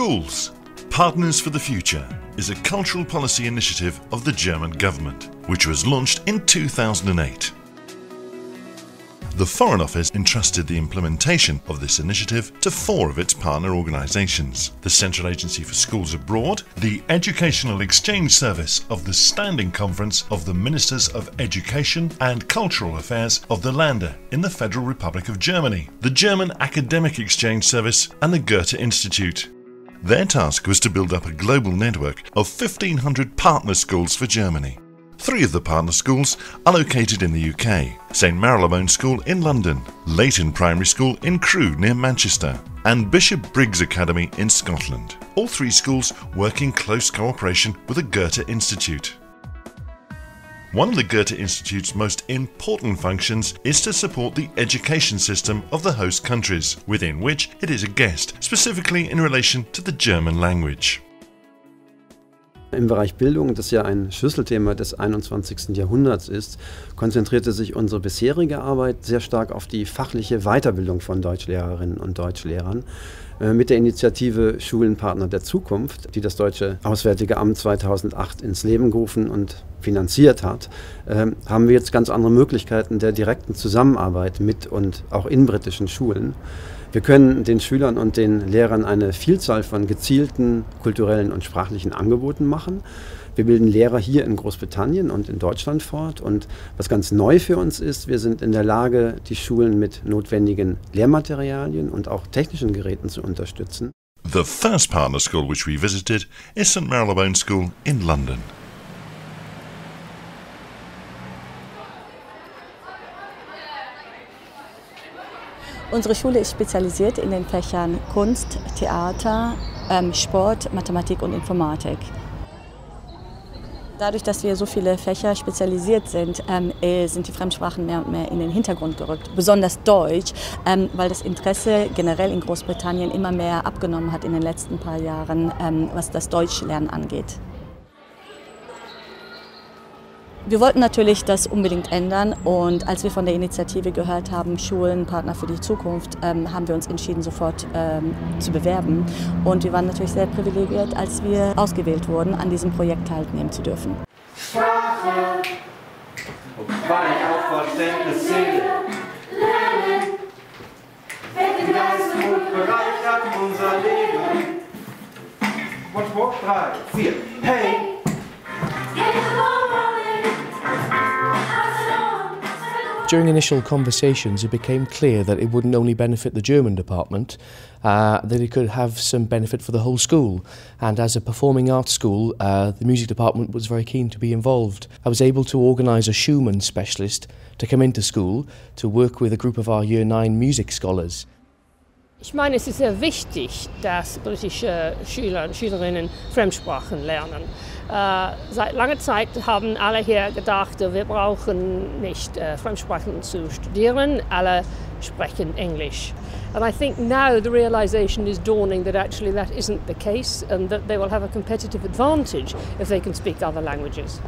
Schools Partners for the Future is a cultural policy initiative of the German government, which was launched in 2008. The Foreign Office entrusted the implementation of this initiative to four of its partner organisations the Central Agency for Schools Abroad, the Educational Exchange Service of the Standing Conference of the Ministers of Education and Cultural Affairs of the Länder in the Federal Republic of Germany, the German Academic Exchange Service, and the Goethe Institute. Their task was to build up a global network of 1,500 partner schools for Germany. Three of the partner schools are located in the UK St Marylebone School in London, Leighton Primary School in Crewe near Manchester, and Bishopbriggs Academy in Scotland. All three schools work in close cooperation with the Goethe Institute. One of the Goethe Institute's most important functions is to support the education system of the host countries, within which it is a guest, specifically in relation to the German language. Im Bereich Bildung, das ja ein Schlüsselthema des 21. Jahrhunderts ist, konzentrierte sich unsere bisherige Arbeit sehr stark auf die fachliche Weiterbildung von Deutschlehrerinnen und Deutschlehrern. Äh, mit der Initiative Schulenpartner der Zukunft, die das Deutsche Auswärtige Amt 2008 ins Leben gerufen und finanziert hat, ähm, haben wir jetzt ganz andere Möglichkeiten der direkten Zusammenarbeit mit und auch in britischen Schulen. Wir können den Schülern und den Lehrern eine Vielzahl von gezielten kulturellen und sprachlichen Angeboten machen. Wir bilden Lehrer hier in Großbritannien und in Deutschland fort. Und was ganz neu für uns ist, wir sind in der Lage, die Schulen mit notwendigen Lehrmaterialien und auch technischen Geräten zu unterstützen. The first partner school which we visited is St Marylebone School in London. Unsere Schule ist spezialisiert in den Fächern Kunst, Theater, ähm, Sport, Mathematik und Informatik. Dadurch, dass wir so viele Fächer spezialisiert sind, ähm, äh, sind die Fremdsprachen mehr und mehr in den Hintergrund gerückt. Besonders Deutsch, ähm, weil das Interesse generell in Großbritannien immer mehr abgenommen hat in den letzten paar Jahren, ähm, was das Deutschlernen angeht. Wir wollten natürlich das unbedingt ändern und als wir von der Initiative gehört haben, Schulen, Partner für die Zukunft, ähm, haben wir uns entschieden, sofort ähm, zu bewerben. Und wir waren natürlich sehr privilegiert, als wir ausgewählt wurden, an diesem Projekt teilnehmen zu dürfen. Sprache, wobei auch Verständnis zähle. Lernen, wecken Geist und bereichert unser Leben. More, drei, vier, hey! During initial conversations, it became clear that it wouldn't only benefit the German department, uh, that it could have some benefit for the whole school. And as a performing arts school, uh, the music department was very keen to be involved. I was able to organise a Schumann specialist to come into school to work with a group of our Year 9 music scholars. Ich meine, es ist sehr wichtig, dass britische Schüler und Schülerinnen Fremdsprachen lernen. Äh, seit langer Zeit haben alle hier gedacht, wir brauchen nicht äh, Fremdsprachen zu studieren, alle sprechen Englisch. And I think now the realization is dawning that actually that isn't the case and that they will have a competitive advantage if they can speak other languages.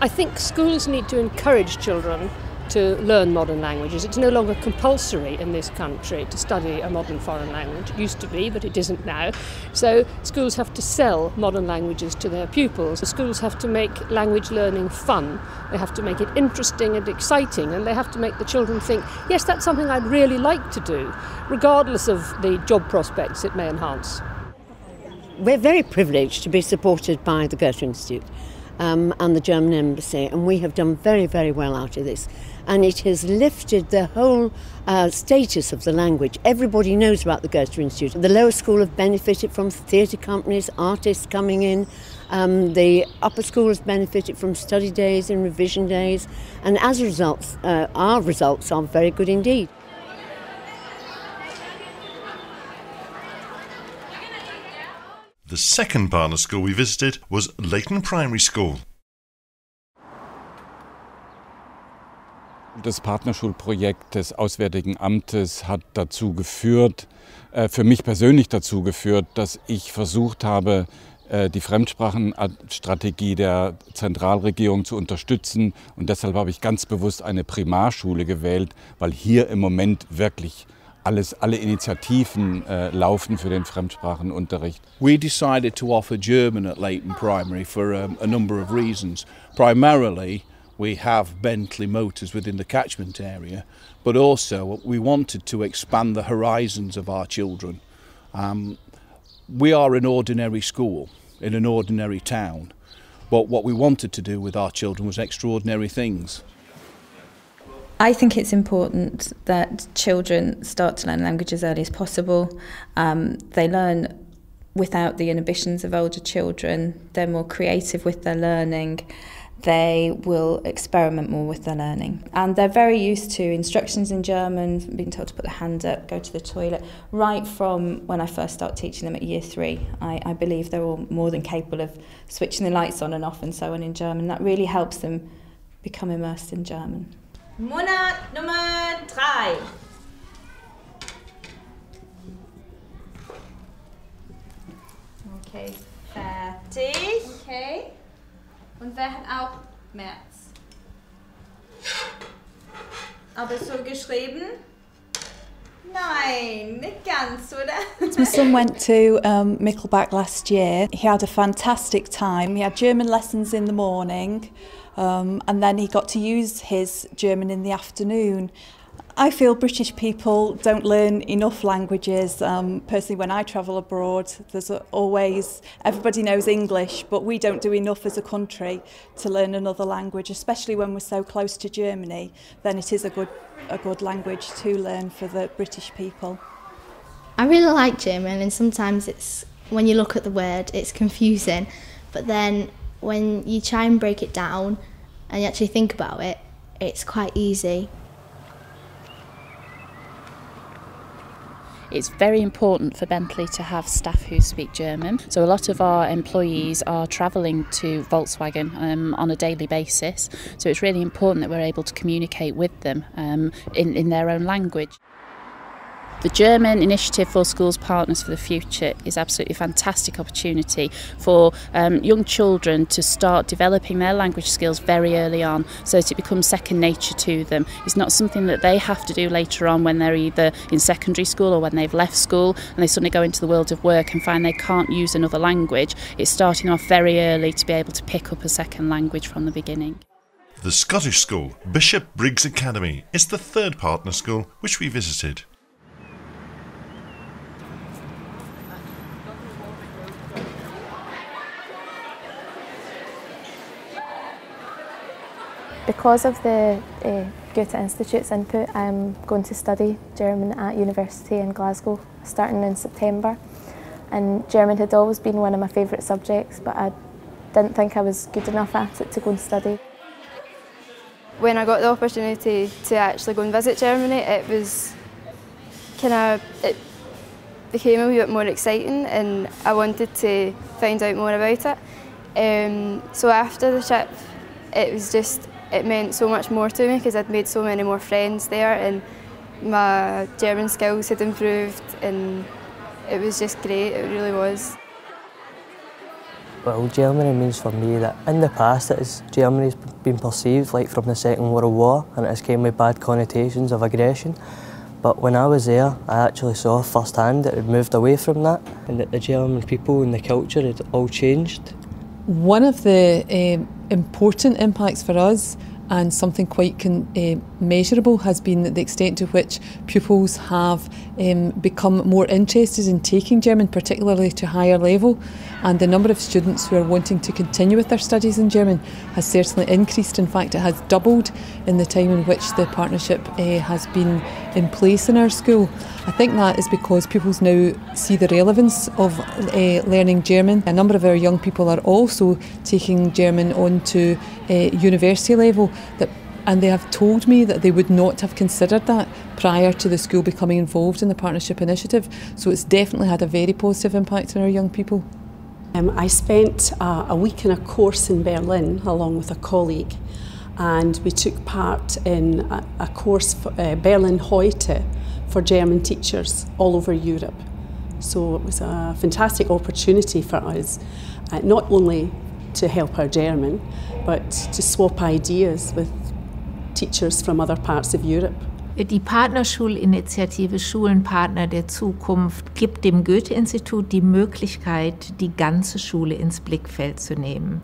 I think schools need to encourage children to learn modern languages. It's no longer compulsory in this country to study a modern foreign language. It used to be, but it isn't now. So schools have to sell modern languages to their pupils. The schools have to make language learning fun. They have to make it interesting and exciting, and they have to make the children think, yes, that's something I'd really like to do, regardless of the job prospects it may enhance. We're very privileged to be supported by the Goethe Institute. Um, and the German embassy, and we have done very, very well out of this and it has lifted the whole uh, status of the language. Everybody knows about the Goethe Institute. The lower school have benefited from theatre companies, artists coming in. Um, the upper school has benefited from study days and revision days, and as a result, uh, our results are very good indeed. The second partner school we visited was Leighton Primary School. Das Partnerschulprojekt des Auswärtigen Amtes hat dazu geführt, äh, für mich persönlich dazu geführt, dass ich versucht habe, äh, die Fremdsprachenstrategie der Zentralregierung zu unterstützen. Und deshalb habe ich ganz bewusst eine Primarschule gewählt, weil hier im Moment wirklich alles, alle Initiativen äh, laufen für den Fremdsprachenunterricht. We decided to offer German at Leighton Primary for um, a number of reasons. Primarily, we have Bentley Motors within the catchment area, but also we wanted to expand the horizons of our children. Um, we are an ordinary school in an ordinary town, but what we wanted to do with our children was extraordinary things. I think it's important that children start to learn language as early as possible. Um, they learn without the inhibitions of older children. They're more creative with their learning. They will experiment more with their learning. And they're very used to instructions in German, being told to put the hand up, go to the toilet, right from when I first start teaching them at year three. I, I believe they're all more than capable of switching the lights on and off and so on in German. That really helps them become immersed in German. Monat Nummer 3. Okay, fertig. Okay. Und wer hat auch März? Aber so geschrieben? Nine gans oder? My son went to um, Mickleback last year. He had a fantastic time. He had German lessons in the morning um, and then he got to use his German in the afternoon I feel British people don't learn enough languages. Um, personally, when I travel abroad, there's always, everybody knows English, but we don't do enough as a country to learn another language, especially when we're so close to Germany, then it is a good, a good language to learn for the British people. I really like German and sometimes it's, when you look at the word, it's confusing, but then when you try and break it down and you actually think about it, it's quite easy. It's very important for Bentley to have staff who speak German. So a lot of our employees are travelling to Volkswagen um, on a daily basis. So it's really important that we're able to communicate with them um, in, in their own language. The German Initiative for Schools Partners for the Future is absolutely a fantastic opportunity for um, young children to start developing their language skills very early on so that it becomes second nature to them. It's not something that they have to do later on when they're either in secondary school or when they've left school and they suddenly go into the world of work and find they can't use another language. It's starting off very early to be able to pick up a second language from the beginning. The Scottish school, Bishopbriggs Academy, is the third partner school which we visited. Because of the uh, Goethe Institute's input, I'm going to study German at university in Glasgow, starting in September. And German had always been one of my favourite subjects, but I didn't think I was good enough at it to go and study. When I got the opportunity to actually go and visit Germany, it was kind of, it became a wee bit more exciting and I wanted to find out more about it. Um, so after the trip, it was just it meant so much more to me because I'd made so many more friends there and my German skills had improved and it was just great, it really was. Well, Germany means for me that in the past it is, Germany's been perceived like from the Second World War and it has came with bad connotations of aggression. But when I was there, I actually saw firsthand that it had moved away from that and that the German people and the culture had all changed. One of the um, important impacts for us and something quite con, uh, measurable has been the extent to which pupils have um, become more interested in taking German, particularly to higher level. And the number of students who are wanting to continue with their studies in German has certainly increased. In fact, it has doubled in the time in which the partnership uh, has been in place in our school. I think that is because pupils now see the relevance of uh, learning German. A number of our young people are also taking German on to uh, university level that and they have told me that they would not have considered that prior to the school becoming involved in the partnership initiative. So it's definitely had a very positive impact on our young people. Um, I spent uh, a week in a course in Berlin along with a colleague and we took part in a, a course for uh, Berlin Heute for German teachers all over Europe. So it was a fantastic opportunity for us, uh, not only to help our German, but to swap ideas with teachers from other parts of Europe. Die Partnerschulinitiative Schulenpartner der Zukunft gibt dem Goethe-Institut die Möglichkeit, die ganze Schule ins Blickfeld zu nehmen.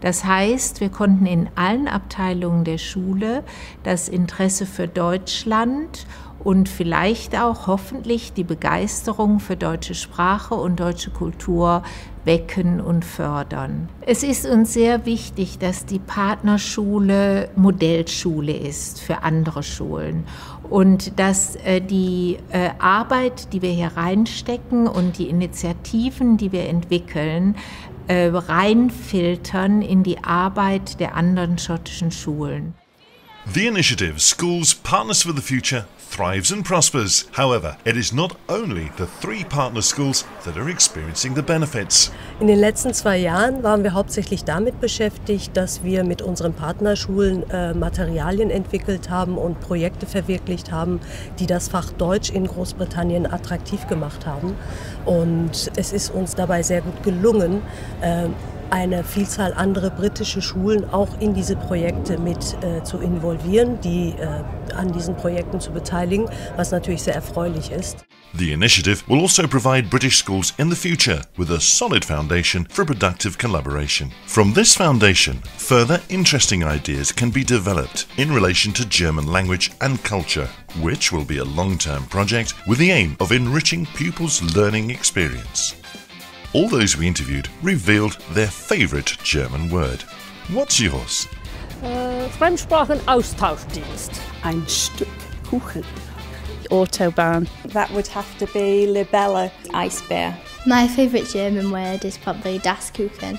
Das heißt, wir konnten in allen Abteilungen der Schule das Interesse für Deutschland und vielleicht auch hoffentlich die Begeisterung für deutsche Sprache und deutsche Kultur wecken und fördern. Es ist uns sehr wichtig, dass die Partnerschule Modellschule ist für andere Schulen und dass äh, die äh, Arbeit, die wir hier reinstecken und die Initiativen, die wir entwickeln, äh, reinfiltern in die Arbeit der anderen schottischen Schulen. The initiative Schools Partners for the Future thrives and prospers. However, it is not only the three partner schools that are experiencing the benefits. In den letzten zwei Jahren waren wir hauptsächlich damit beschäftigt, dass wir mit unseren Partnerschulen äh, Materialien entwickelt haben und Projekte verwirklicht haben, die das Fach Deutsch in Großbritannien attraktiv gemacht haben. Und es ist uns dabei sehr gut gelungen, äh, eine Vielzahl andere britische Schulen auch in diese Projekte mit äh, zu involvieren, die äh, an diesen Projekten zu beteiligen, was natürlich sehr erfreulich ist. The initiative will also provide British schools in the future with a solid foundation for productive collaboration. From this foundation, further interesting ideas can be developed in relation to German language and culture, which will be a long-term project with the aim of enriching pupils' learning experience. All those we interviewed revealed their favourite German word. What's yours? Äh, Fremdsprachenaustauschdienst. Ein Stück Kuchen. Autobahn. That would have to be Libella. Ice bear. My favourite German word is probably Das Kuchen.